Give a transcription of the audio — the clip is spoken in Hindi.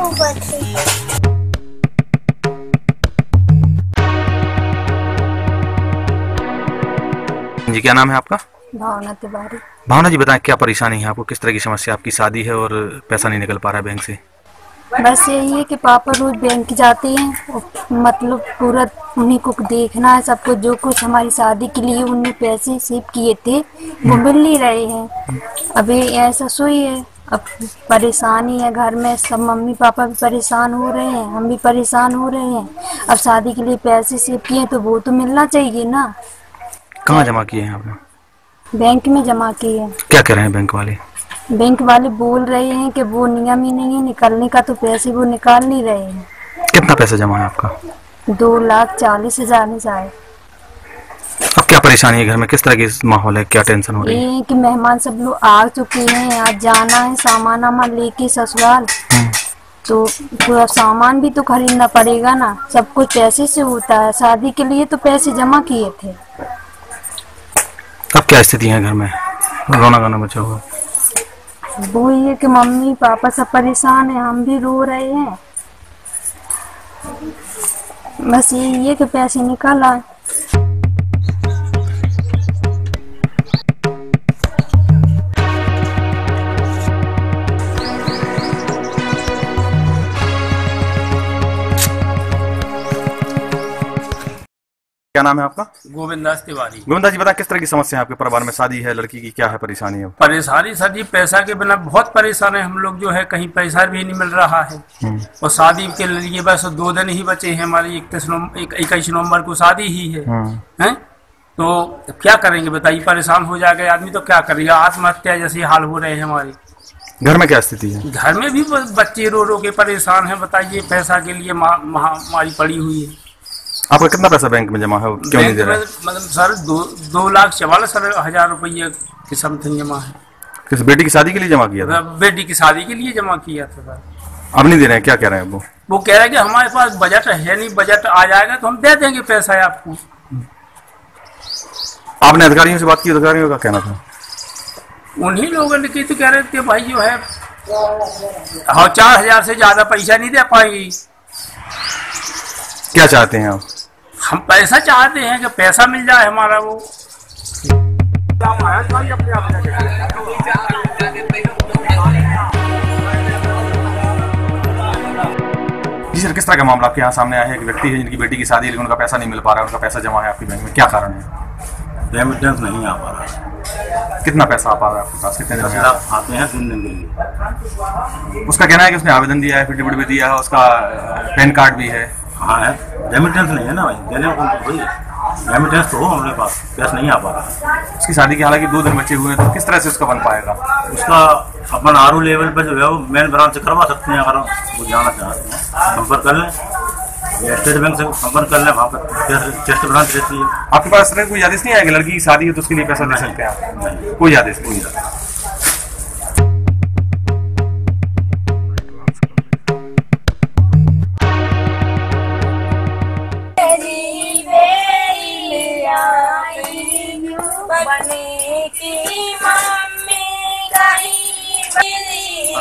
जी क्या नाम है आपका? भावना तिवारी। भावना जी बताएँ क्या परेशानी है आपको? किस तरह की समस्या आपकी शादी है और पैसा नहीं निकल पा रहा है बैंक से? बस यही है कि पापा रोज बैंक जाते हैं मतलब पूरा उन्हीं को देखना है सबको जो कुछ हमारी शादी के लिए उन्हें पैसे सेव किए थे वो मिल नहीं रहे हैं। अभी ऐसा सोई है। अब परेशानी है घर में सब मम्मी पापा भी परेशान हो रहे हैं हम भी परेशान हो रहे हैं। अब शादी के लिए पैसे सेव किए तो वो तो मिलना चाहिए ना। कहाँ जमा किए हैं आपने? बैंक में जमा किए। क्या कह रहे हैं बैंक वाले? बैंक वाले बोल रहे हैं कि वो नियम ही नहीं है निकलने का तो पैसे वो निकाल नहीं रहे हैं। कितना पैसा जमा है आपका? दो लाख चालीस हज़ार में जाए परेशानी है घर में? किस तरह की माहौल है? क्या टेंशन हो रही है? कि मेहमान सब लोग आ चुके हैं। आज जाना है सामान वामान लेके ससुराल। तो पूरा सामान भी तो खरीदना पड़ेगा ना। सब कुछ पैसे से होता है। शादी के लिए तो पैसे जमा किए थे। अब क्या स्थिति है घर में? रोना गाना बचा हुआ। वो ये है कि मम्मी पापा सब परेशान है। हम भी रो रहे हैं। बस यही है कि पैसे निकल। आए क्या नाम है आपका? गोविंदास तिवारी। गोविंदा जी बताएँ किस तरह की समस्या है आपके परिवार में? शादी है लड़की की क्या है परेशानी है? परेशानी सर जी पैसा के बिना बहुत परेशान है। हम लोग जो है कहीं पैसा भी नहीं मिल रहा है। और शादी के लिए बस दो दिन ही बचे हैं हमारी। इकतीस इक्कीस नवंबर को शादी ही है। हैं? तो क्या करेंगे बताइए परेशान हो जाएगा आदमी तो क्या करेगा? आत्महत्या जैसे हाल हो रहे हैं हमारे। घर में क्या स्थिति है? घर में भी बच्चे रो रो के परेशान हैं बताइए पैसा के लिए मा- महामारी पड़ी हुई है। आपका कितना पैसा बैंक में जमा है? क्यों नहीं दे रहा? मतलब सर दो दो लाख चवालीस हज़ार रुपये की समथिंग जमा है। किस बेटी की शादी के लिए जमा किया था? बेटी की शादी के लिए जमा किया था सर। अब नहीं दे रहे हैं? क्या कह रहे हैं वो? वो कह रहे हैं कि हमारे पास बजट है नहीं बजट आ जाएगा तो हम दे देंगे पैसा है आपको। आपने अधिकारियों से बात की अधिकारियों का कहना था। उन्हीं लोगों ने की तो कह रहे थे भाई जो है हाँ चार हज़ार से ज़्यादा पैसा नहीं दे पाएगी क्या चाहते हैं आप? हम पैसा चाहते हैं कि पैसा मिल जाए हमारा वो। जी सर किस तरह का मामला आपके यहाँ सामने आया है? एक व्यक्ति है जिनकी बेटी की शादी है लेकिन उनका पैसा नहीं मिल पा रहा है उनका पैसा जमा है आपके बैंक में। क्या कारण है? रेमिटेंस नहीं आ पा रहा। कितना पैसा आ पा रहा है आपके पास? कितने दिन आते हैं तीन दिन के लिए। उसका कहना है कि उसने आवेदन दिया है एफिडेविट भी दिया है उसका पैन कार्ड भी है। हाँ है। रेमिटेंस नहीं है ना भाई। देने को भाई। रेमिटेंस तो हो हमारे पास। कैश नहीं आ पा रहा। उसकी शादी के हालाँकि दो दिन बचे हुए हैं तो किस तरह से उसका बन पाएगा? उसका अपन आर लेवल पर जो है वो मेन ब्रांच से करवा सकते हैं अगर वो जाना चाहते हैं। संपर्क कर लें। स्टेट बैंक से संपर्क कर लें वहाँ पर चेस्ट ब्रांच रहती है आपके पास कोई आदेश नहीं कि लड़की की शादी है तो उसके लिए पैसा दे सकते हैं कोई आदेश कोई नहीं। बने की मम्मी गई मेरी